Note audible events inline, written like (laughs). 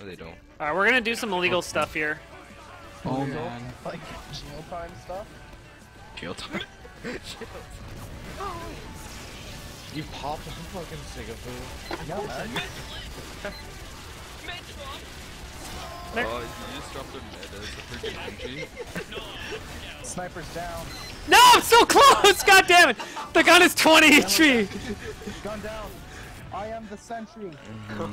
No, they don't. Alright, we're gonna do some illegal stuff here. Oh, oh man. Like jail time stuff. Jail time. (laughs) You popped on fucking Singapore. No, man. (laughs) Oh, you just dropped a med as a freaking engie. (laughs) Sniper's down. No, I'm so close! God damn it! The gun is 20 HP! Gun down. I am the sentry. Mm-hmm.